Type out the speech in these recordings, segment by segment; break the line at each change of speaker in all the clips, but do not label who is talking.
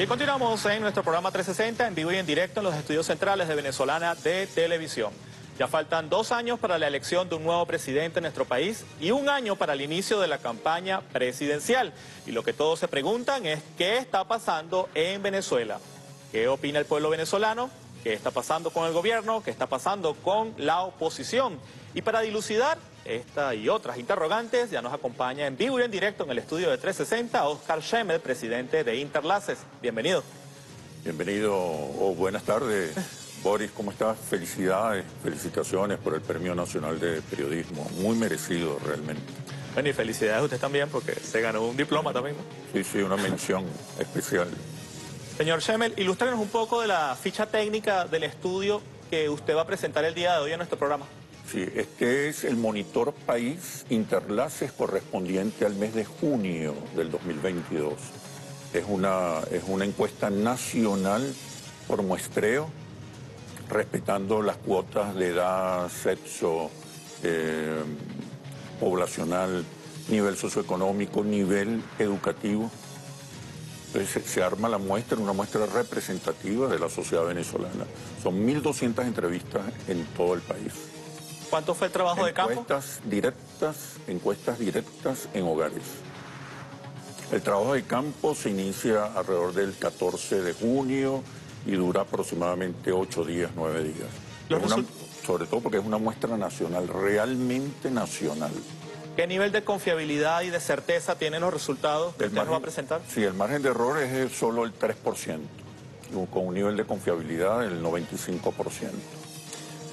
Y continuamos en nuestro programa 360 en vivo y en directo en los estudios centrales de Venezolana de Televisión. Ya faltan dos años para la elección de un nuevo presidente en nuestro país y un año para el inicio de la campaña presidencial. Y lo que todos se preguntan es qué está pasando en Venezuela. ¿Qué opina el pueblo venezolano? ¿Qué está pasando con el gobierno? ¿Qué está pasando con la oposición? Y para dilucidar esta y otras interrogantes, ya nos acompaña en vivo y en directo en el estudio de 360 Oscar Schemmel, presidente de Interlaces. Bienvenido.
Bienvenido o buenas tardes. Boris, ¿cómo estás? Felicidades, felicitaciones por el Premio Nacional de Periodismo. Muy merecido realmente.
Bueno, y felicidades a usted también porque se ganó un diploma también, ¿no?
Sí, sí, una mención especial.
Señor Schemmel, ilústrenos un poco de la ficha técnica del estudio que usted va a presentar el día de hoy en nuestro programa.
Sí, este es el monitor país Interlaces correspondiente al mes de junio del 2022. Es una, es una encuesta nacional por muestreo, respetando las cuotas de edad, sexo, eh, poblacional, nivel socioeconómico, nivel educativo. Entonces se, arma la muestra, una muestra representativa de la sociedad venezolana. Son 1.200 entrevistas en todo el país.
¿Cuánto fue el trabajo de campo?
Encuestas directas, encuestas directas en hogares. El trabajo de campo se inicia alrededor del 14 de junio y dura aproximadamente 8 días, 9 días. sobre todo porque es una muestra nacional, realmente nacional.
¿Qué nivel de confiabilidad y de certeza tienen los resultados que usted nos va a presentar?
Sí, el margen de error es solo el 3%, con un nivel de confiabilidad del 95%.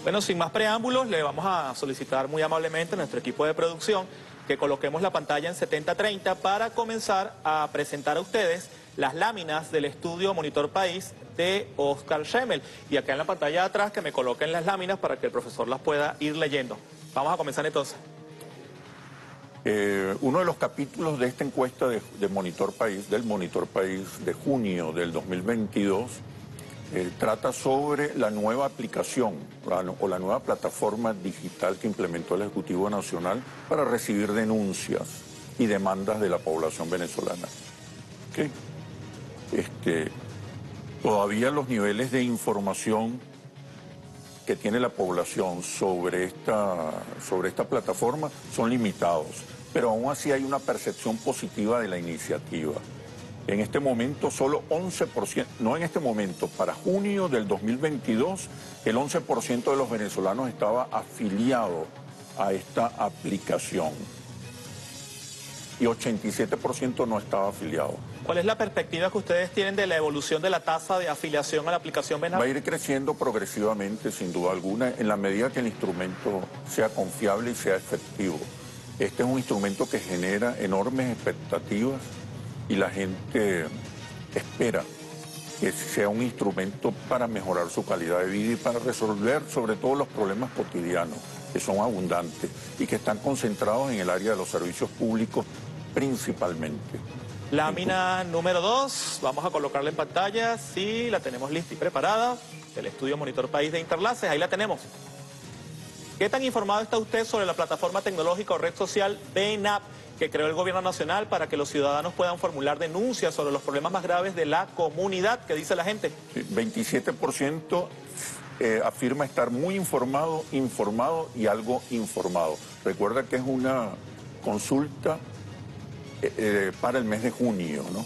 Bueno, sin más preámbulos, le vamos a solicitar muy amablemente a nuestro equipo de producción que coloquemos la pantalla en 7030 para comenzar a presentar a ustedes las láminas del estudio Monitor País de Oscar Schemmel. Y acá en la pantalla de atrás que me coloquen las láminas para que el profesor las pueda ir leyendo. Vamos a comenzar entonces.
Eh, uno de los capítulos de esta encuesta de, de, Monitor País, del Monitor País de junio del 2022, eh, trata sobre la nueva aplicación o la nueva plataforma digital que implementó el Ejecutivo Nacional para recibir denuncias y demandas de la población venezolana. Este, todavía los niveles de información que tiene la población sobre esta, sobre esta plataforma son limitados, pero aún así hay una percepción positiva de la iniciativa. En este momento solo 11%, no en este momento, para junio del 2022, el 11% de los venezolanos estaba afiliado a esta aplicación y 87% no estaba afiliado.
¿Cuál es la perspectiva que ustedes tienen de la evolución de la tasa de afiliación a la aplicación Venal?
Va a ir creciendo progresivamente, sin duda alguna, en la medida que el instrumento sea confiable y sea efectivo. Este es un instrumento que genera enormes expectativas y la gente espera que sea un instrumento para mejorar su calidad de vida y para resolver sobre todo los problemas cotidianos que son abundantes y que están concentrados en el área de los servicios públicos principalmente.
Lámina número 2, vamos a colocarla en pantalla, sí, la tenemos lista y preparada, del estudio Monitor País de Interlaces, ahí la tenemos. ¿Qué tan informado está usted sobre la plataforma tecnológica o red social BNAP que creó el gobierno nacional para que los ciudadanos puedan formular denuncias sobre los problemas más graves de la comunidad? ¿Qué dice la gente?
27% eh, afirma estar muy informado, informado y algo informado. Recuerda que es una consulta eh, eh, para el mes de junio, ¿no?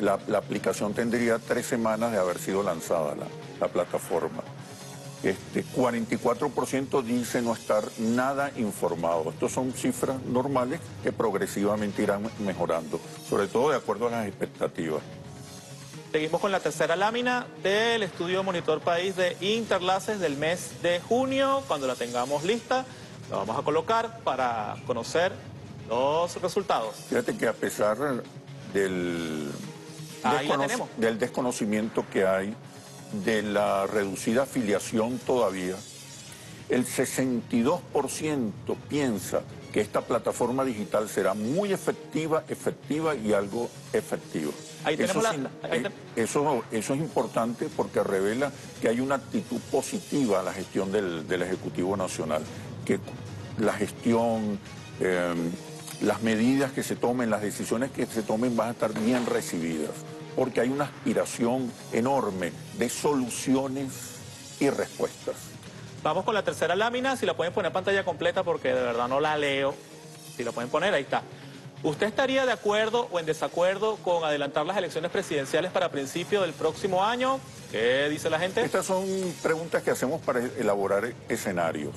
La, aplicación tendría tres semanas de haber sido lanzada, la plataforma. Este, 44% dice no estar nada informado. Estos son cifras normales que progresivamente irán mejorando, sobre todo de acuerdo a las expectativas.
Seguimos con la tercera lámina del estudio Monitor País de Interlaces del mes de junio. Cuando la tengamos lista, la vamos a colocar para conocer los resultados.
Fíjate que a pesar del, del desconocimiento que hay de la reducida afiliación todavía, el 62% piensa que esta plataforma digital será muy efectiva, efectiva y algo efectiva. eso, eh, eso, eso, es importante porque revela que hay una actitud positiva a la gestión del, Ejecutivo Nacional, que la gestión, em, las medidas que se tomen, las decisiones que se tomen van a estar bien recibidas porque hay una aspiración enorme de soluciones y respuestas.
Vamos con la tercera lámina, si la pueden poner pantalla completa porque de verdad no la leo. Si la pueden poner, ahí está. ¿Usted estaría de acuerdo o en desacuerdo con adelantar las elecciones presidenciales para principios del próximo año? ¿Qué dice la gente?
Estas son preguntas que hacemos para elaborar escenarios.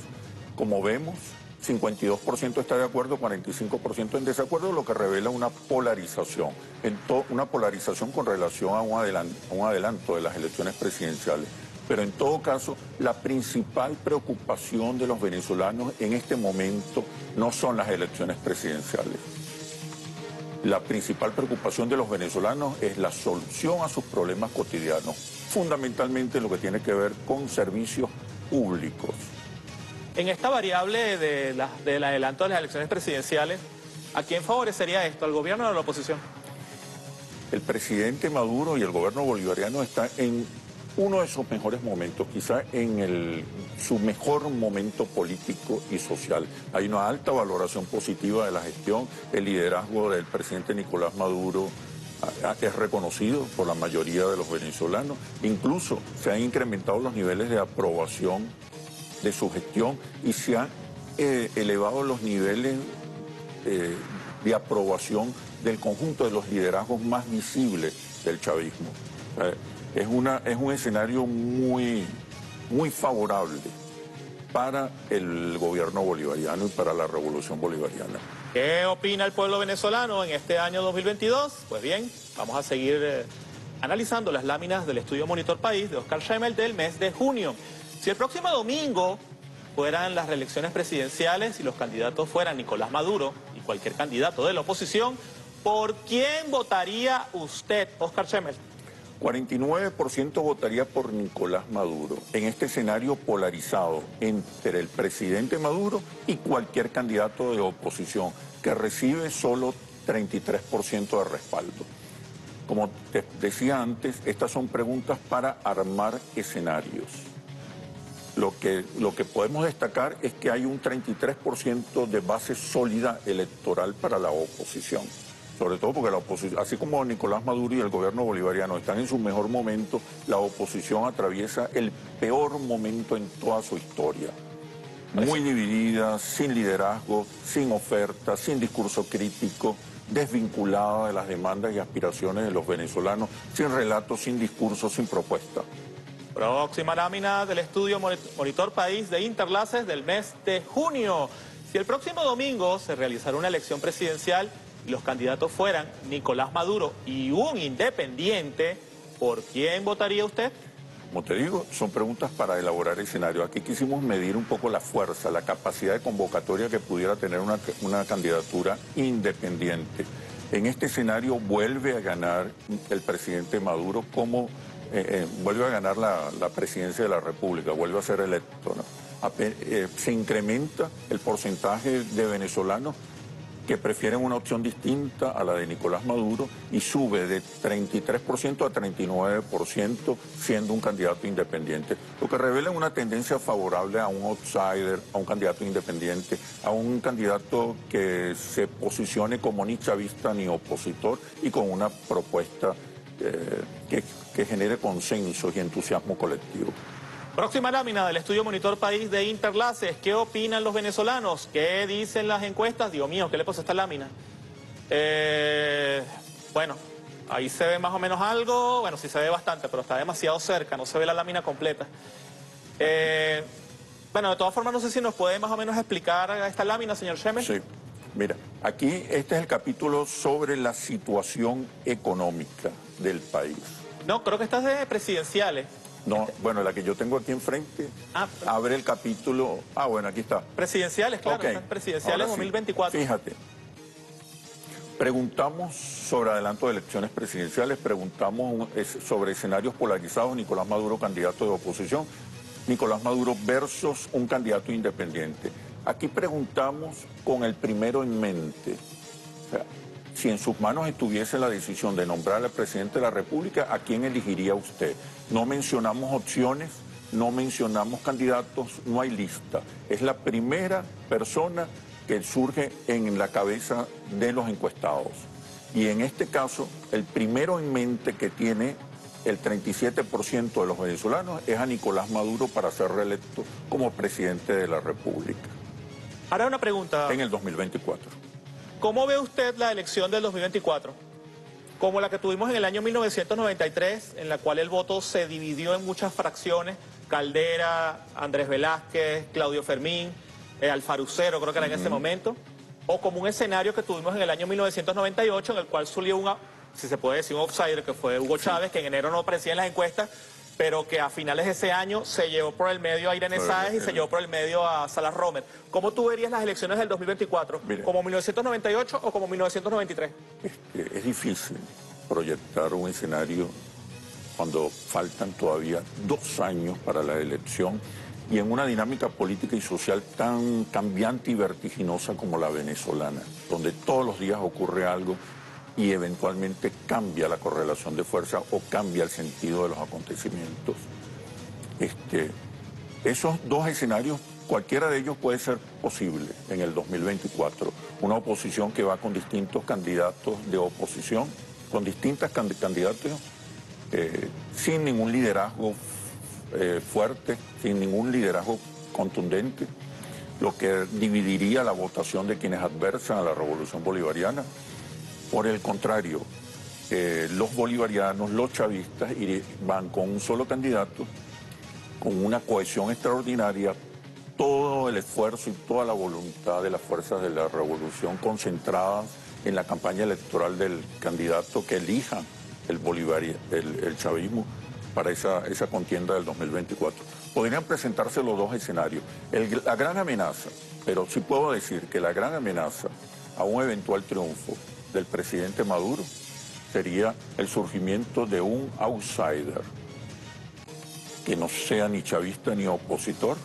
Como vemos, 52% está de acuerdo, 45% en desacuerdo, lo que revela una polarización, una polarización con relación a un, adelanto, a un adelanto de las elecciones presidenciales. Pero en todo caso, la principal preocupación de los venezolanos en este momento no son las elecciones presidenciales. La principal preocupación de los venezolanos es la solución a sus problemas cotidianos, fundamentalmente lo que tiene que ver con servicios públicos.
En esta variable de del adelanto de las elecciones presidenciales, ¿a quién favorecería esto? ¿Al gobierno o a la oposición?
El presidente Maduro y el gobierno bolivariano están en uno de sus mejores momentos, quizá en su mejor momento político y social. Hay una alta valoración positiva de la gestión, el liderazgo del presidente Nicolás Maduro es reconocido por la mayoría de los venezolanos, incluso se han incrementado los niveles de aprobación de su gestión y se han eh, elevado los niveles eh, de aprobación del conjunto de los liderazgos más visibles del chavismo. Eh, es, una, es un escenario muy, muy favorable para el gobierno bolivariano y para la revolución bolivariana.
¿Qué opina el pueblo venezolano en este año 2022? Pues bien, vamos a seguir analizando las láminas del estudio Monitor País de Oscar Schemmel del mes de junio. Si el próximo domingo fueran las reelecciones presidenciales y los candidatos fueran Nicolás Maduro y cualquier candidato de la oposición, ¿por quién votaría usted, Oscar Schemmel?
49% votaría por Nicolás Maduro en este escenario polarizado entre el presidente Maduro y cualquier candidato de oposición que recibe solo 33% de respaldo. Como te decía antes, estas son preguntas para armar escenarios. Lo que, lo que podemos destacar es que hay un 33% de base sólida electoral para la oposición sobre todo porque la oposición, así como Nicolás Maduro y el gobierno bolivariano están en su mejor momento, la oposición atraviesa el peor momento en toda su historia. Muy dividida, sin liderazgo, sin oferta, sin discurso crítico, desvinculada de las demandas y aspiraciones de los venezolanos, sin relato, sin discurso, sin propuesta.
Próxima lámina del estudio Monitor País de Interlaces del mes de junio. Si el próximo domingo se realizará una elección presidencial, los candidatos fueran Nicolás Maduro y un independiente, ¿por quién votaría usted?
Como te digo, son preguntas para elaborar escenario. Aquí quisimos medir un poco la fuerza, la capacidad de convocatoria que pudiera tener una, candidatura independiente. En este escenario vuelve a ganar el presidente Maduro como eh, eh, vuelve a ganar la, presidencia de la República, vuelve a ser electo. Eh, se incrementa el porcentaje de venezolanos que prefieren una opción distinta a la de Nicolás Maduro y sube de 33% a 39% siendo un candidato independiente, lo que revela una tendencia favorable a un outsider, a un candidato independiente, a un candidato que se posicione como ni chavista ni opositor y con una propuesta eh, que, que genere consenso y entusiasmo colectivo.
Próxima lámina del estudio Monitor País de Interlaces. ¿Qué opinan los venezolanos? ¿Qué dicen las encuestas? Dios mío, ¿qué le pasa a esta lámina? Eh, bueno, ahí se ve más o menos algo. Bueno, sí se ve bastante, pero está demasiado cerca, no se ve la lámina completa. Eh, bueno, de todas formas, no sé si nos puede más o menos explicar esta lámina, señor Schemer.
Sí. Mira, aquí este es el capítulo sobre la situación económica del país.
No, creo que estas de presidenciales.
No, bueno, la que yo tengo aquí enfrente ah, abre el capítulo. Ah, bueno, aquí está.
Presidenciales, claro, presidenciales 2024.
Fíjate. Preguntamos sobre adelanto de elecciones presidenciales, preguntamos sobre escenarios polarizados, Nicolás Maduro candidato de oposición, Nicolás Maduro versus un candidato independiente. Aquí preguntamos con el primero en mente. O sea, si en sus manos estuviese la decisión de nombrar al presidente de la República, ¿a quién elegiría usted? No mencionamos opciones, no mencionamos candidatos, no hay lista. Es la primera persona que surge en la cabeza de los encuestados. Y en este caso, el primero en mente que tiene el 37% de los venezolanos es a Nicolás Maduro para ser reelecto como presidente de la República.
Ahora una pregunta.
En el 2024.
¿Cómo ve usted la elección del 2024? Como la que tuvimos en el año 1993, en la cual el voto se dividió en muchas fracciones, Caldera, Andrés Velázquez, Claudio Fermín, eh, Alfarucero, creo que era en ese momento, o como un escenario que tuvimos en el año 1998, en el cual subió un, si se puede decir, un outsider, que fue Hugo Chávez, que en enero no aparecía en las encuestas, pero que a finales de ese año se llevó por el medio a Irene Sáez y se llevó por el medio a Salas Romer. ¿Cómo tú verías las elecciones del 2024? ¿Como 1998 o como 1993?
Es, es difícil proyectar un escenario cuando faltan todavía dos años para la elección y en una dinámica política y social tan cambiante y vertiginosa como la venezolana, donde todos los días ocurre algo y eventualmente cambia la correlación de fuerza o cambia el sentido de los acontecimientos. Este, esos dos escenarios, cualquiera de ellos puede ser posible en el 2024. Una oposición que va con distintos candidatos de oposición, con distintas candidatos, eh, sin ningún liderazgo eh, fuerte, sin ningún liderazgo contundente, lo que dividiría la votación de quienes adversan a la revolución bolivariana por el contrario, eh, los bolivarianos, los chavistas, van con un solo candidato, con una cohesión extraordinaria, todo el esfuerzo y toda la voluntad de las fuerzas de la revolución concentradas en la campaña electoral del candidato que elija el, el, chavismo para esa, esa, contienda del 2024. Podrían presentarse los dos escenarios. la gran amenaza, pero sí puedo decir que la gran amenaza a un eventual triunfo del presidente Maduro sería el surgimiento de un outsider que no sea ni chavista ni opositor,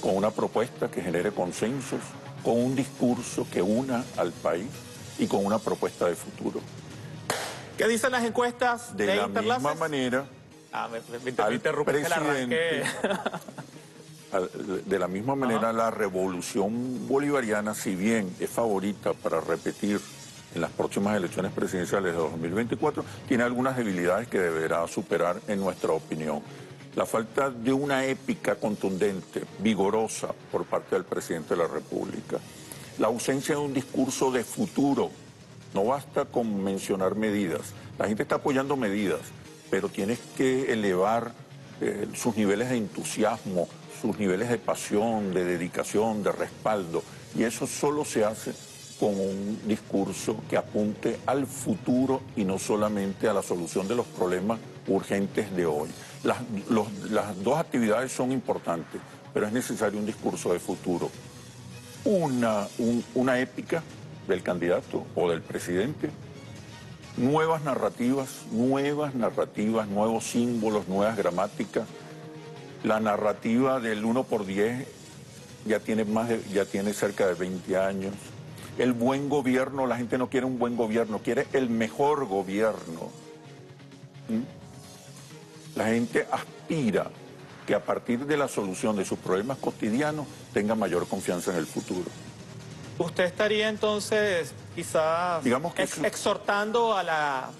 con una propuesta que genere consensos, con un discurso que una al país y con una propuesta de futuro.
¿Qué dicen las encuestas
de, la misma manera?
Ah, me, presidente,
de la misma manera, la revolución bolivariana, si bien es favorita para repetir en las próximas elecciones presidenciales de 2024, tiene algunas debilidades que deberá superar en nuestra opinión. La falta de una épica contundente, vigorosa por parte del presidente de la República. La ausencia de un discurso de futuro. No basta con mencionar medidas. La gente está apoyando medidas, pero tienes que elevar eh, sus niveles de entusiasmo, sus niveles de pasión, de dedicación, de respaldo. Y eso solo se hace con un discurso que apunte al futuro y no solamente a la solución de los problemas urgentes de hoy. Las, dos actividades son importantes, pero es necesario un discurso de futuro. Una, una épica del candidato o del presidente, nuevas narrativas, nuevas narrativas, nuevos símbolos, nuevas gramáticas. La narrativa del 1 por 10 ya tiene, más ya tiene cerca de 20 años el buen gobierno, la gente no quiere un buen gobierno, quiere el mejor gobierno. ¿Mm? La gente aspira que a partir de la solución de sus problemas cotidianos tenga mayor confianza en el futuro.
¿Usted estaría entonces quizás
Digamos
exhortando a la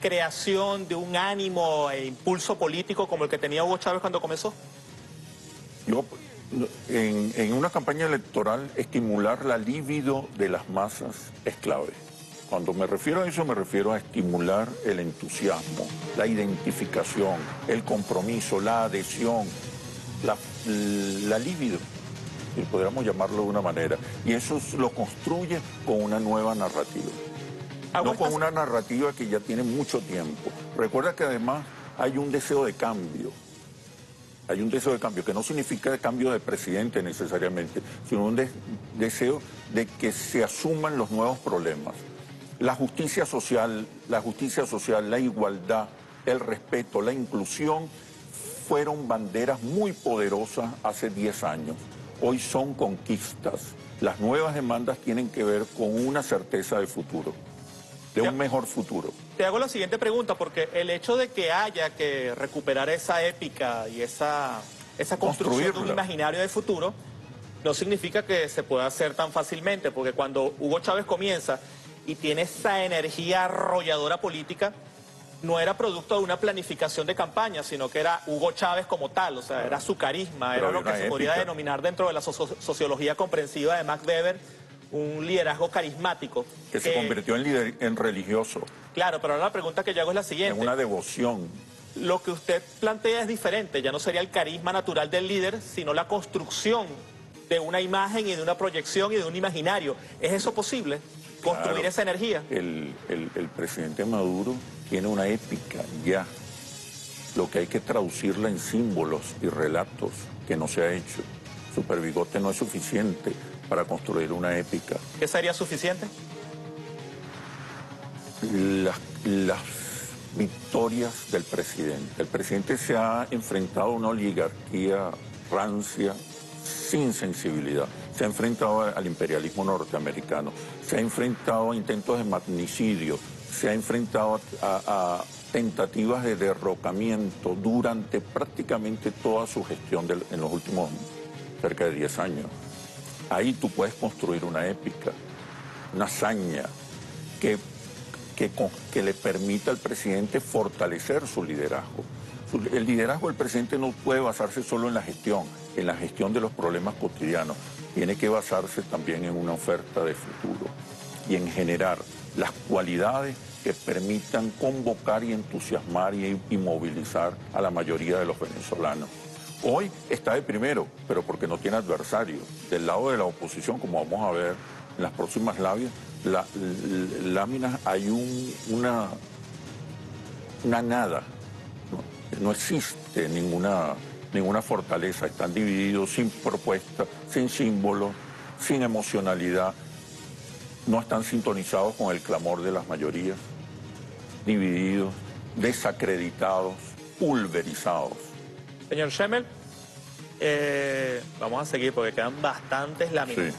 creación de un ánimo e impulso político como el que tenía Hugo Chávez cuando comenzó?
Yo en, una campaña electoral estimular la libido de las masas es clave. Cuando me refiero a eso me refiero a estimular el entusiasmo, la identificación, el compromiso, la adhesión, la, la libido, si podríamos llamarlo de una manera. Y eso lo construye con una nueva narrativa. No con una narrativa que ya tiene mucho tiempo. Recuerda que además hay un deseo de cambio hay un deseo de cambio, que no significa el cambio de presidente necesariamente, sino un deseo de que se asuman los nuevos problemas. La justicia social, la justicia social, la igualdad, el respeto, la inclusión, fueron banderas muy poderosas hace 10 años. Hoy son conquistas. Las nuevas demandas tienen que ver con una certeza de futuro de un mejor futuro.
Te hago la siguiente pregunta, porque el hecho de que haya que recuperar esa épica y esa, esa construcción de un imaginario de futuro, no significa que se pueda hacer tan fácilmente, porque cuando Hugo Chávez comienza y tiene esa energía arrolladora política, no era producto de una planificación de campaña, sino que era Hugo Chávez como tal, o sea, era su carisma, era lo que se podría denominar dentro de la sociología comprensiva de Max Weber un liderazgo carismático.
Que, se convirtió en religioso.
Claro, pero ahora la pregunta que yo hago es la siguiente.
En una devoción.
Lo que usted plantea es diferente, ya no sería el carisma natural del líder, sino la construcción de una imagen y de una proyección y de un imaginario. ¿Es eso posible? ¿Construir esa energía?
El, el presidente Maduro tiene una épica ya. Lo que hay que traducirla en símbolos y relatos que no se ha hecho. Superbigote no es suficiente para construir una épica.
¿Qué sería suficiente?
Las, victorias del presidente. El presidente se ha enfrentado a una oligarquía rancia sin sensibilidad. Se ha enfrentado al imperialismo norteamericano, se ha enfrentado a intentos de magnicidio, se ha enfrentado a, tentativas de derrocamiento durante prácticamente toda su gestión en los últimos cerca de 10 años. Ahí tú puedes construir una épica, una hazaña que, que, le permita al presidente fortalecer su liderazgo. El liderazgo del presidente no puede basarse solo en la gestión, en la gestión de los problemas cotidianos. Tiene que basarse también en una oferta de futuro y en generar las cualidades que permitan convocar y entusiasmar y, y movilizar a la mayoría de los venezolanos. Hoy está de primero, pero porque no tiene adversario. Del lado de la oposición, como vamos a ver en las próximas láminas, láminas hay una, una nada. No, existe ninguna, ninguna fortaleza. Están divididos sin propuesta, sin símbolo, sin emocionalidad. No están sintonizados con el clamor de las mayorías. Divididos, desacreditados, pulverizados.
Señor Schemmel, eh, vamos a seguir porque quedan bastantes láminas.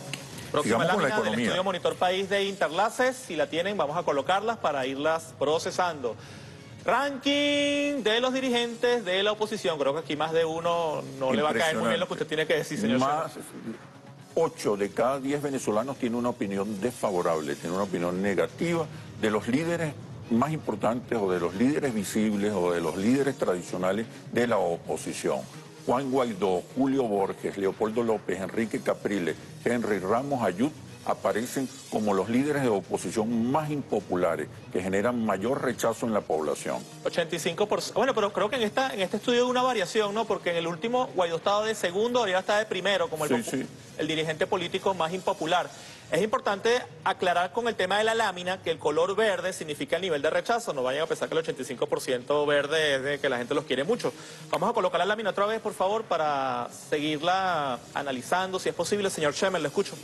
Próxima lámina del estudio Monitor País de Interlaces, si la tienen vamos a colocarlas para irlas procesando. Ranking de los dirigentes de la oposición. Creo que aquí más de uno no le va a caer muy bien lo que usted tiene que decir, señor.
Más, ocho de cada diez venezolanos tienen una opinión desfavorable, tienen una opinión negativa de los líderes más importantes o de los líderes visibles o de los líderes tradicionales de la oposición. Juan Guaidó, Julio Borges, Leopoldo López, Enrique Capriles, Henry Ramos Ayud aparecen como los líderes de oposición más impopulares, que generan mayor rechazo en la población.
85%. Bueno, pero creo que en, esta, en este estudio hay una variación, ¿no? Porque en el último Guaidó estaba de segundo, ahora está de primero, como el, el dirigente político más impopular. Es importante aclarar con el tema de la lámina que el color verde significa el nivel de rechazo. No vayan a pensar que el 85% verde es de que la gente los quiere mucho. Vamos a colocar la lámina otra vez, por favor, para seguirla analizando, si es posible. Señor Schemmel, le escucho.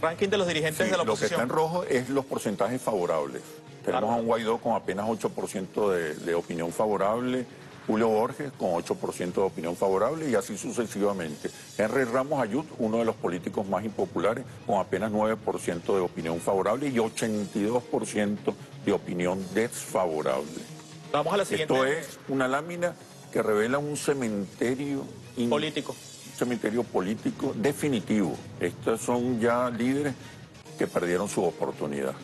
Ranking de los dirigentes de la oposición.
Lo que está en rojo es los porcentajes favorables. Tenemos a un Guaidó con apenas 8% de, de opinión favorable, Julio Borges con 8% de opinión favorable y así sucesivamente. Henry Ramos Ayud, uno de los políticos más impopulares, con apenas 9% de opinión favorable y 82% de opinión desfavorable.
Vamos a la siguiente.
Esto es una lámina que revela un cementerio
político.
Un cementerio político definitivo. Estos son ya líderes que perdieron su oportunidad.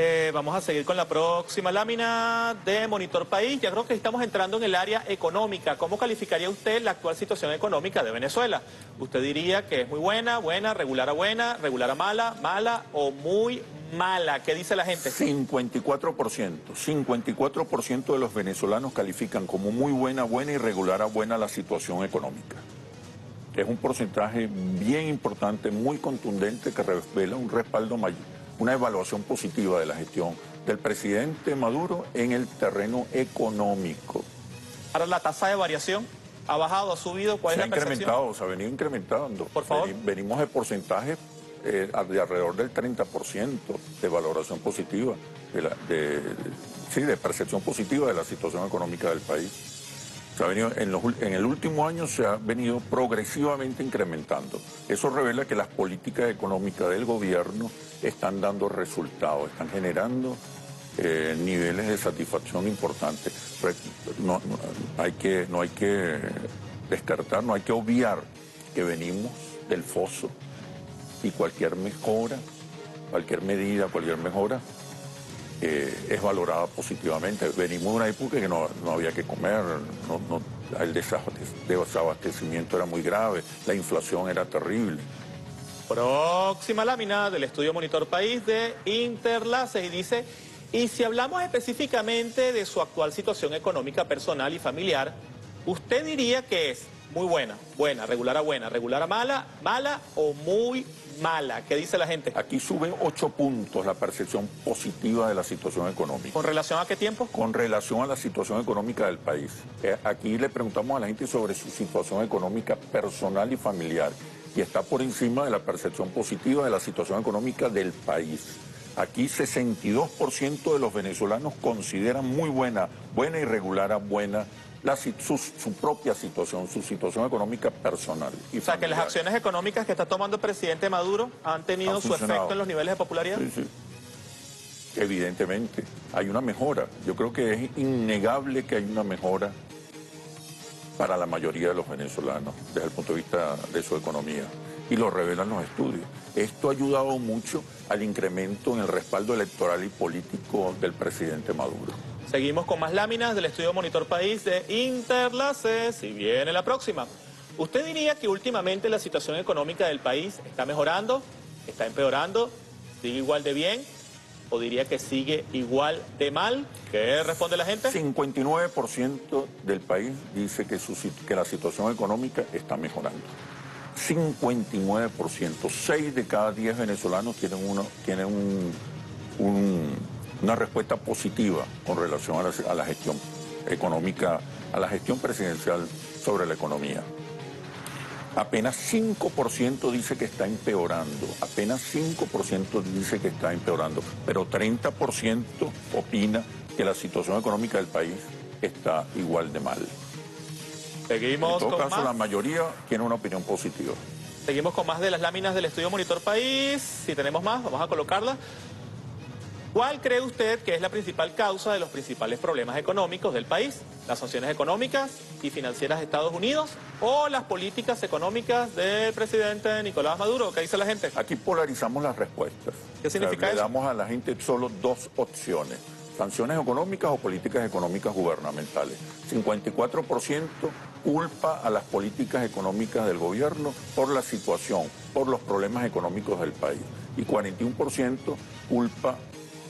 Eh, vamos a seguir con la próxima lámina de Monitor País. Ya creo que estamos entrando en el área económica. ¿Cómo calificaría usted la actual situación económica de Venezuela? ¿Usted diría que es muy buena, buena, regular a buena, regular a mala, mala o muy mala? ¿Qué dice la gente?
54%. 54% de los venezolanos califican como muy buena, buena y regular a buena la situación económica. Es un porcentaje bien importante, muy contundente, que revela un respaldo mayor una evaluación positiva de la gestión del presidente Maduro en el terreno económico.
Ahora, la tasa de variación ha bajado, ha subido, ¿cuál
se
es
la ha incrementado, se ha venido incrementando.
Por favor.
Venimos de porcentajes eh, de alrededor del 30% de valoración positiva, de, sí, de percepción positiva de la situación económica del país en, el último año se ha venido progresivamente incrementando. Eso revela que las políticas económicas del gobierno están dando resultados, están generando eh, niveles de satisfacción importantes. No, hay que, no hay que descartar, no hay que obviar que venimos del foso y cualquier mejora, cualquier medida, cualquier mejora eh, es valorada positivamente. Venimos de una época que no, había que comer, el desabastecimiento era muy grave, la inflación era terrible.
Próxima lámina del estudio Monitor País de Interlaces y dice, y si hablamos específicamente de su actual situación económica personal y familiar, ¿usted diría que es muy buena, buena, regular a buena, regular a mala, mala o muy mala? ¿Qué dice la gente?
Aquí sube ocho puntos la percepción positiva de la situación económica.
¿Con relación a qué tiempo?
Con relación a la situación económica del país. Eh, aquí le preguntamos a la gente sobre su situación económica personal y familiar y está por encima de la percepción positiva de la situación económica del país. Aquí 62% de los venezolanos consideran muy buena, buena y regular a buena su, propia situación, su situación económica personal.
o sea, que las acciones económicas que está tomando el presidente Maduro han tenido su efecto en los niveles de popularidad.
Sí, sí. Evidentemente, hay una mejora. Yo creo que es innegable que hay una mejora para la mayoría de los venezolanos desde el punto de vista de su economía. Y lo revelan los estudios. Esto ha ayudado mucho al incremento en el respaldo electoral y político del presidente Maduro.
Seguimos con más láminas del estudio Monitor País de Interlaces y viene la próxima. ¿Usted diría que últimamente la situación económica del país está mejorando, está empeorando, sigue igual de bien o diría que sigue igual de mal? ¿Qué responde la gente?
59% del país dice que, la situación económica está mejorando. 59%, 6 de cada 10 venezolanos tienen, una respuesta positiva con relación a la, gestión económica, a la gestión presidencial sobre la economía. Apenas 5% dice que está empeorando, apenas 5% dice que está empeorando, pero 30% opina que la situación económica del país está igual de mal.
Seguimos
en todo caso, la mayoría tiene una opinión positiva.
Seguimos con más de las láminas del estudio Monitor País. Si tenemos más, vamos a colocarla. ¿Cuál cree usted que es la principal causa de los principales problemas económicos del país? ¿Las sanciones económicas y financieras de Estados Unidos o las políticas económicas del presidente Nicolás Maduro? ¿Qué dice la gente?
Aquí polarizamos las respuestas.
¿Qué significa eso?
Le damos a la gente solo dos opciones. Sanciones económicas o políticas económicas gubernamentales. 54% culpa a las políticas económicas del gobierno por la situación, por los problemas económicos del país. Y 41% culpa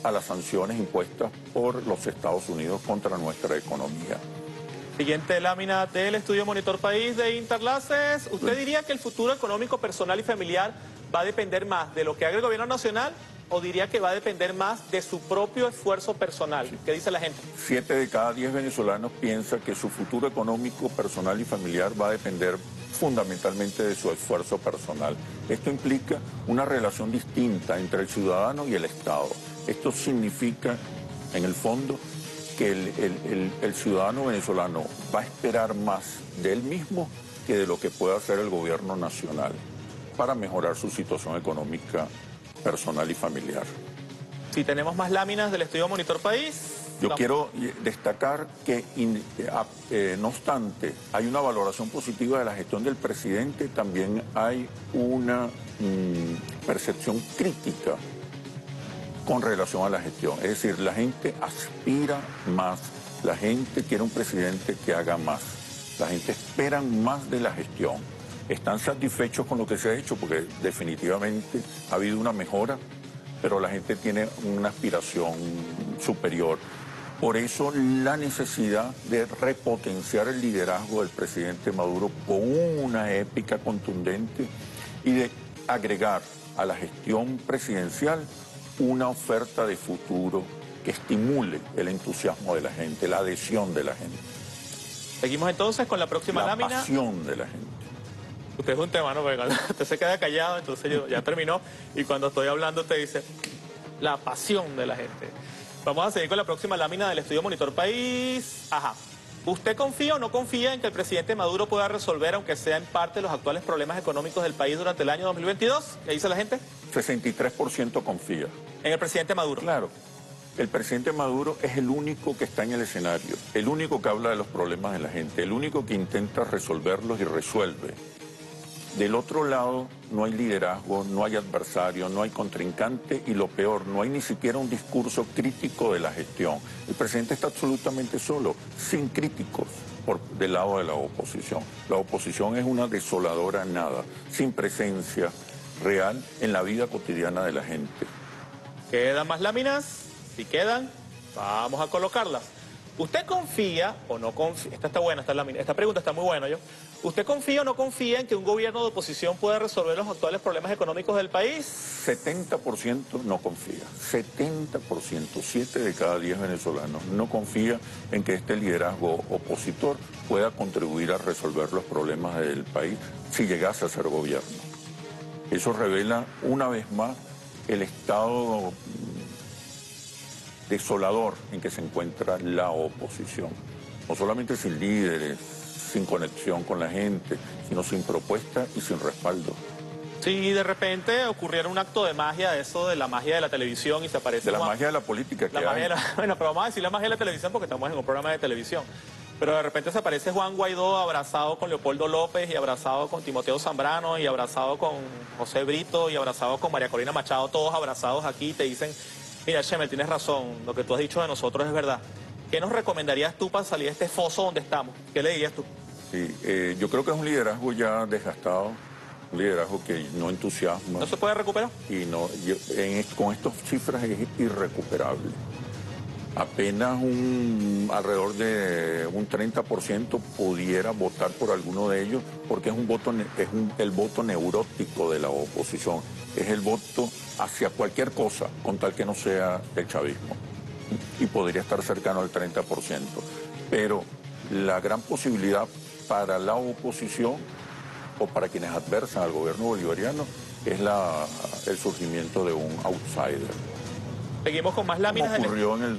a las sanciones impuestas por los Estados Unidos contra nuestra economía.
Siguiente lámina del estudio Monitor País de Interlaces. ¿Usted diría que el futuro económico personal y familiar va a depender más de lo que haga el gobierno nacional o diría que va a depender más de su propio esfuerzo personal? ¿Qué dice la gente?
Siete de cada diez venezolanos piensa que su futuro económico personal y familiar va a depender fundamentalmente de su esfuerzo personal. Esto implica una relación distinta entre el ciudadano y el Estado. Esto significa, en el fondo, que el, ciudadano venezolano va a esperar más de él mismo que de lo que pueda hacer el gobierno nacional para mejorar su situación económica personal y familiar.
Si tenemos más láminas del estudio Monitor País.
Yo quiero destacar que, eh, no obstante, hay una valoración positiva de la gestión del presidente, también hay una mm, percepción crítica con relación a la gestión. Es decir, la gente aspira más, la gente quiere un presidente que haga más, la gente espera más de la gestión. Están satisfechos con lo que se ha hecho porque definitivamente ha habido una mejora, pero la gente tiene una aspiración superior. Por eso la necesidad de repotenciar el liderazgo del presidente Maduro con una épica contundente y de agregar a la gestión presidencial una oferta de futuro que estimule el entusiasmo de la gente, la adhesión de la gente.
Seguimos entonces con la próxima lámina.
La pasión de la gente.
Usted es un tema, ¿no? Porque usted se queda callado, entonces yo, ya terminó. Y cuando estoy hablando, usted dice la pasión de la gente. Vamos a seguir con la próxima lámina del estudio Monitor País. Ajá. ¿Usted confía o no confía en que el presidente Maduro pueda resolver, aunque sea en parte, los actuales problemas económicos del país durante el año 2022? ¿Qué dice la gente?
63% confía.
¿En el presidente Maduro?
Claro. El presidente Maduro es el único que está en el escenario, el único que habla de los problemas de la gente, el único que intenta resolverlos y resuelve. Del otro lado, no hay liderazgo, no hay adversario, no hay contrincante y lo peor, no hay ni siquiera un discurso crítico de la gestión. El presidente está absolutamente solo, sin críticos por, del lado de la oposición. La oposición es una desoladora nada, sin presencia real en la vida cotidiana de la gente.
¿Quedan más láminas? Si quedan, vamos a colocarlas. ¿Usted confía o no confía? Esta está buena, esta, lámina, esta pregunta está muy buena, yo. ¿Usted confía o no confía en que un gobierno de oposición pueda resolver los actuales problemas económicos del país?
70% no confía. 70%, 7 de cada 10 venezolanos no confía en que este liderazgo opositor pueda contribuir a resolver los problemas del país si llegase a ser gobierno. Eso revela una vez más el estado desolador en que se encuentra la oposición. No solamente sin líderes, sin conexión con la gente, sino sin propuesta y sin respaldo.
Si de repente ocurriera un acto de magia, eso de la magia de la televisión y se aparece...
De la magia de la política que
la
hay.
bueno, pero vamos a decir la magia de la televisión porque estamos en un programa de televisión. Pero de repente se aparece Juan Guaidó abrazado con Leopoldo López y abrazado con Timoteo Zambrano y abrazado con José Brito y abrazado con María Corina Machado, todos abrazados aquí, te dicen, mira, Cheme, tienes razón, lo que tú has dicho de nosotros es verdad. ¿Qué nos recomendarías tú para salir de este foso donde estamos? ¿Qué le dirías tú?
Sí, eh, yo creo que es un liderazgo ya desgastado, un liderazgo que no entusiasma.
¿No se puede recuperar?
Y no, con estas cifras es irrecuperable. Apenas un alrededor de un 30% pudiera votar por alguno de ellos, porque es un voto es el voto neurótico de la oposición, es el voto hacia cualquier cosa, con tal que no sea el chavismo. Y podría estar cercano al 30%. Pero la gran posibilidad para la oposición o para quienes adversan al gobierno bolivariano es la, el surgimiento de un outsider.
Seguimos con más láminas.
Como ocurrió en el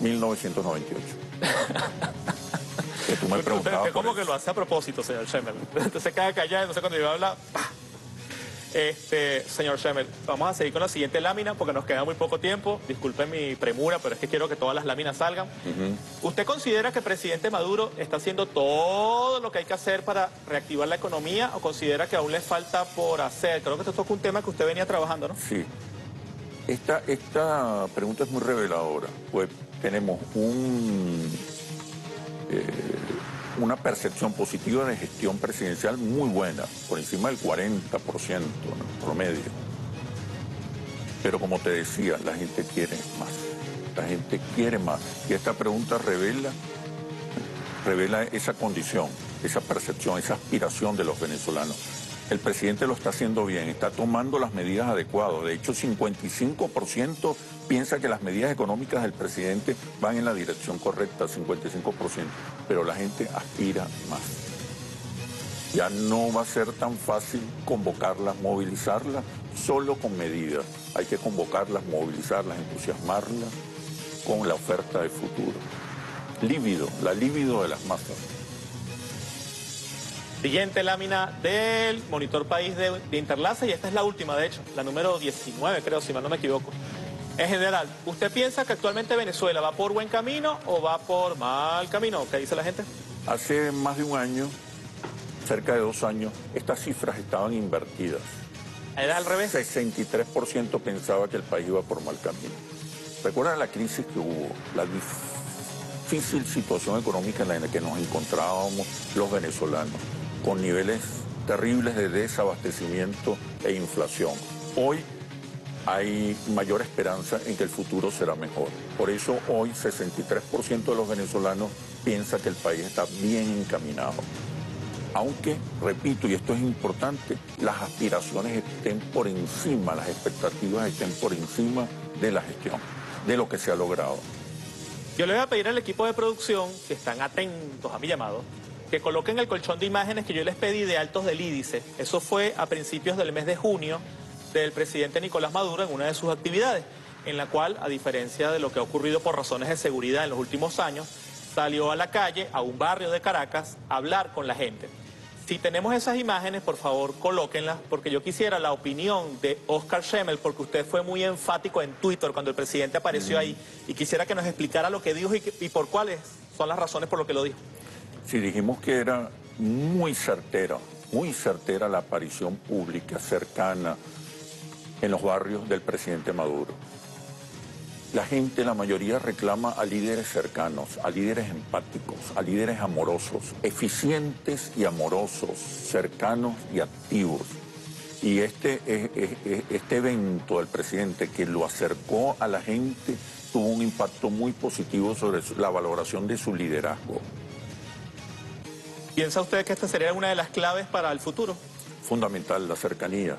1998. que tú me preguntabas.
¿Cómo que lo hace a propósito, señor Schemmel? Entonces queda callado, no sé cuando yo habla. Este, señor Schemmel, vamos a seguir con la siguiente lámina porque nos queda muy poco tiempo. Disculpen mi premura, pero es que quiero que todas las láminas salgan. ¿Usted considera que el presidente Maduro está haciendo todo lo que hay que hacer para reactivar la economía o considera que aún le falta por hacer? Creo que esto es un tema que usted venía trabajando, ¿no?
Sí. Esta, esta pregunta es muy reveladora, pues tenemos. Eh, una percepción positiva de gestión presidencial muy buena, por encima del 40% en promedio. Pero como te decía, la gente quiere más. La gente quiere más. Y esta pregunta revela, revela esa condición, esa percepción, esa aspiración de los venezolanos. El presidente lo está haciendo bien, está tomando las medidas adecuadas. De hecho, 55% piensa que las medidas económicas del presidente van en la dirección correcta, 55%. Pero la gente aspira más. Ya no va a ser tan fácil convocarlas, movilizarlas, solo con medidas. Hay que convocarlas, movilizarlas, entusiasmarlas con la oferta de futuro. Lívido, la lívido de las masas.
Siguiente lámina del Monitor País de, Interlace y esta es la última, de hecho, la número 19, creo, si mal no me equivoco. En general, ¿usted piensa que actualmente Venezuela va por buen camino o va por mal camino? ¿Qué dice la gente?
Hace más de un año, cerca de dos años, estas cifras estaban invertidas.
¿Era al revés?
63% pensaba que el país iba por mal camino. ¿Recuerdan la crisis que hubo? La difícil situación económica en la que nos encontrábamos los venezolanos con niveles terribles de desabastecimiento e inflación. Hoy hay mayor esperanza en que el futuro será mejor. Por eso hoy 63% de los venezolanos piensa que el país está bien encaminado. Aunque, repito, y esto es importante, las aspiraciones estén por encima, las expectativas estén por encima de la gestión, de lo que se ha logrado.
Yo le voy a pedir al equipo de producción que están atentos a mi llamado, que coloquen el colchón de imágenes que yo les pedí de altos del índice. Eso fue a principios del mes de junio del presidente Nicolás Maduro en una de sus actividades, en la cual, a diferencia de lo que ha ocurrido por razones de seguridad en los últimos años, salió a la calle, a un barrio de Caracas, a hablar con la gente. Si tenemos esas imágenes, por favor, colóquenlas, porque yo quisiera la opinión de Oscar Schemmel, porque usted fue muy enfático en Twitter cuando el presidente apareció ahí, y quisiera que nos explicara lo que dijo y, por cuáles son las razones por lo que lo dijo.
Si dijimos que era muy certero, muy certera la aparición pública cercana en los barrios del presidente Maduro. La gente, la mayoría reclama a líderes cercanos, a líderes empáticos, a líderes amorosos, eficientes y amorosos, cercanos y activos. Y este, este evento del presidente que lo acercó a la gente tuvo un impacto muy positivo sobre la valoración de su liderazgo.
¿Piensa usted que esta sería una de las claves para el futuro?
Fundamental, la cercanía.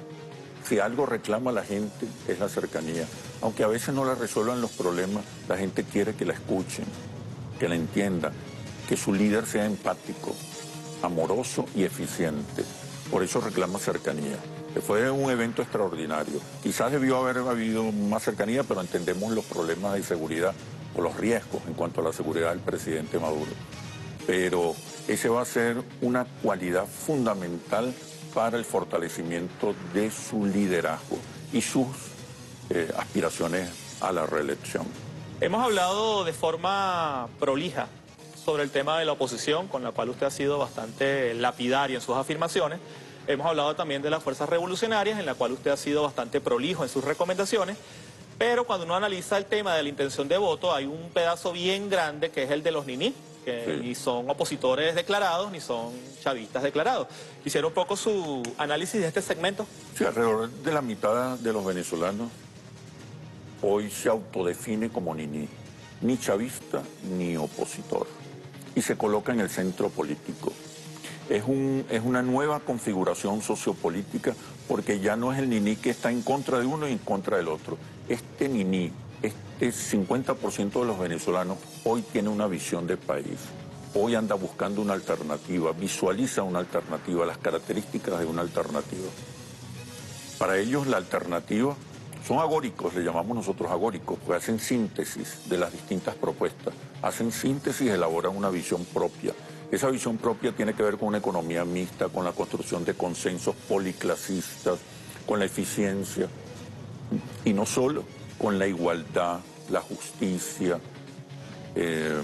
Si algo reclama la gente es la cercanía. Aunque a veces no la resuelvan los problemas, la gente quiere que la escuchen, que la entiendan, que su líder sea empático, amoroso y eficiente. Por eso reclama cercanía. Fue un evento extraordinario. Quizás debió haber habido más cercanía, pero entendemos los problemas de seguridad o los riesgos en cuanto a la seguridad del presidente Maduro. Pero ese va a ser una cualidad fundamental para el fortalecimiento de su liderazgo y sus eh, aspiraciones a la reelección.
Hemos hablado de forma prolija sobre el tema de la oposición, con la cual usted ha sido bastante lapidario en sus afirmaciones. Hemos hablado también de las fuerzas revolucionarias, en la cual usted ha sido bastante prolijo en sus recomendaciones. Pero cuando uno analiza el tema de la intención de voto, hay un pedazo bien grande que es el de los niní, que ni son opositores declarados ni son chavistas declarados. Quisiera un poco su análisis de este segmento.
Sí, alrededor de la mitad de los venezolanos hoy se autodefine como niní, ni chavista ni opositor, y se coloca en el centro político es, un, es una nueva configuración sociopolítica porque ya no es el niní que está en contra de uno y en contra del otro. Este niní, este 50% de los venezolanos hoy tiene una visión de país. Hoy anda buscando una alternativa, visualiza una alternativa, las características de una alternativa. Para ellos la alternativa son agóricos, le llamamos nosotros agóricos, porque hacen síntesis de las distintas propuestas, hacen síntesis, elaboran una visión propia. Esa visión propia tiene que ver con una economía mixta, con la construcción de consensos policlasistas, con la eficiencia y no solo con la igualdad, la justicia, em,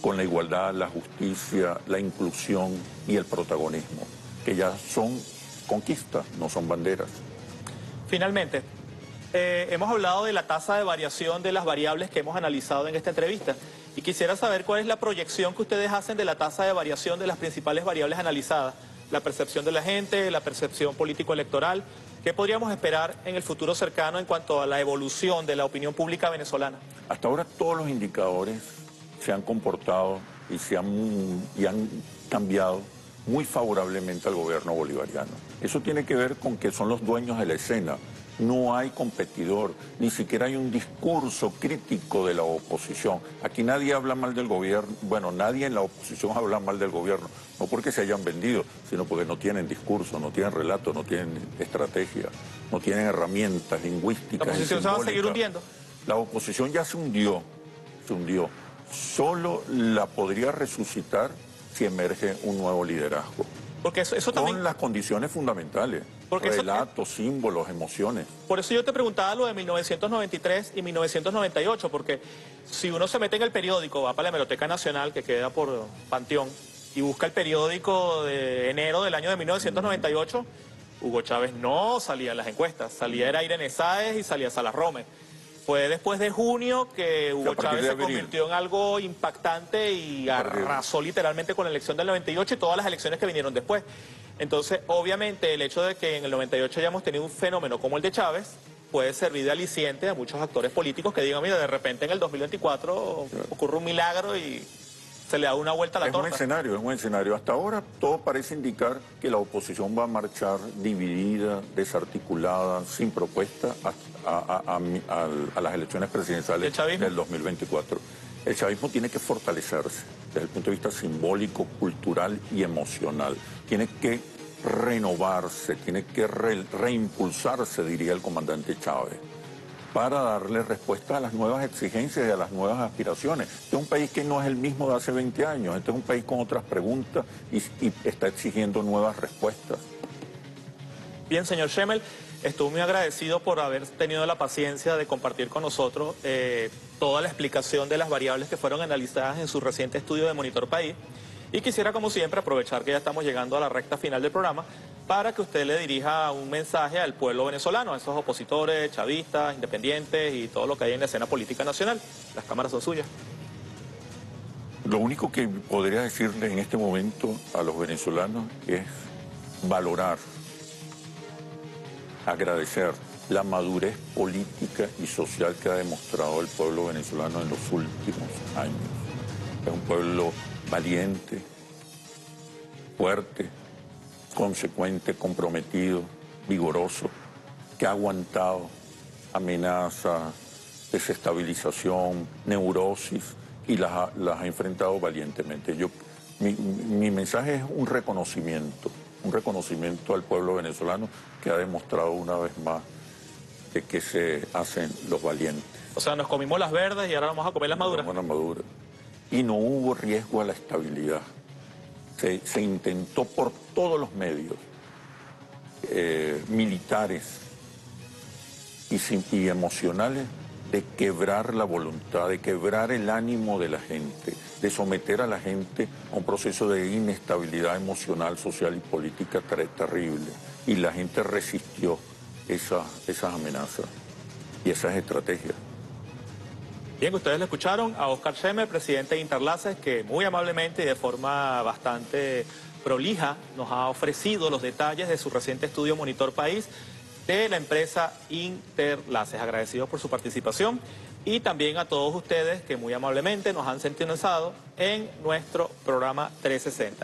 con la igualdad, la justicia, la inclusión y el protagonismo, que ya son conquistas, no son banderas.
Finalmente, eh, hemos hablado de la tasa de variación de las variables que hemos analizado en esta entrevista. Y quisiera saber cuál es la proyección que ustedes hacen de la tasa de variación de las principales variables analizadas. La percepción de la gente, la percepción político-electoral. ¿Qué podríamos esperar en el futuro cercano en cuanto a la evolución de la opinión pública venezolana?
Hasta ahora todos los indicadores se han comportado y, se han, y han cambiado muy favorablemente al gobierno bolivariano. Eso tiene que ver con que son los dueños de la escena no hay competidor, ni siquiera hay un discurso crítico de la oposición. Aquí nadie habla mal del gobierno, bueno, nadie en la oposición habla mal del gobierno, no porque se hayan vendido, sino porque no tienen discurso, no tienen relato, no tienen estrategia, no tienen herramientas lingüísticas.
¿La oposición se va a seguir hundiendo?
La oposición ya se hundió, se hundió. Solo la podría resucitar si emerge un nuevo liderazgo.
Porque eso,
Con las condiciones fundamentales. Porque relatos, símbolos, emociones.
Por eso yo te preguntaba lo de 1993 y 1998, porque si uno se mete en el periódico, va para la Hemeroteca Nacional, que queda por Panteón, y busca el periódico de enero del año de 1998, Hugo Chávez no salía en las encuestas, salía era Irene Sáez y salía Salas Rome. Fue después de junio que Hugo Chávez se convirtió en algo impactante y arrasó literalmente con la elección del 98 y todas las elecciones que vinieron después. Entonces, obviamente, el hecho de que en el 98 hayamos tenido un fenómeno como el de Chávez puede servir de aliciente a muchos actores políticos que digan, mira, de repente en el 2024 ocurre un milagro y se le da una vuelta a la
es un escenario, es un escenario. Hasta ahora todo parece indicar que la oposición va a marchar dividida, desarticulada, sin propuesta a, las elecciones presidenciales del 2024. El chavismo tiene que fortalecerse desde el punto de vista simbólico, cultural y emocional. Tiene que renovarse, tiene que reimpulsarse, diría el comandante Chávez para darle respuesta a las nuevas exigencias y a las nuevas aspiraciones. Este es un país que no es el mismo de hace 20 años, este es un país con otras preguntas y, está exigiendo nuevas respuestas.
Bien, señor Schemmel, estuve muy agradecido por haber tenido la paciencia de compartir con nosotros eh, toda la explicación de las variables que fueron analizadas en su reciente estudio de Monitor País Y quisiera, como siempre, aprovechar que ya estamos llegando a la recta final del programa para que usted le dirija un mensaje al pueblo venezolano, a esos opositores, chavistas, independientes y todo lo que hay en la escena política nacional. Las cámaras son suyas.
Lo único que podría decirle en este momento a los venezolanos es valorar, agradecer la madurez política y social que ha demostrado el pueblo venezolano en los últimos años. Es un pueblo valiente, fuerte, consecuente, comprometido, vigoroso, que ha aguantado amenazas, desestabilización, neurosis y las ha, enfrentado valientemente. Yo, mi mensaje es un reconocimiento, un reconocimiento al pueblo venezolano que ha demostrado una vez más de que se hacen los valientes.
O sea, nos comimos las verdes y ahora vamos a comer las maduras.
Las maduras. Y no hubo riesgo a la estabilidad. Se, se intentó por todos los medios, eh, militares y emocionales, de quebrar la voluntad, de quebrar el ánimo de la gente, de someter a la gente a un proceso de inestabilidad emocional, social y política ter- terrible. Y la gente resistió esa- esas amenazas y esas estrategias.
Bien, ustedes lo escucharon a Oscar Schemer, presidente de Interlaces, que muy amablemente y de forma bastante prolija nos ha ofrecido los detalles de su reciente estudio Monitor País de la empresa Interlaces. Agradecidos por su participación y también a todos ustedes que muy amablemente nos han sintonizado en nuestro programa 360.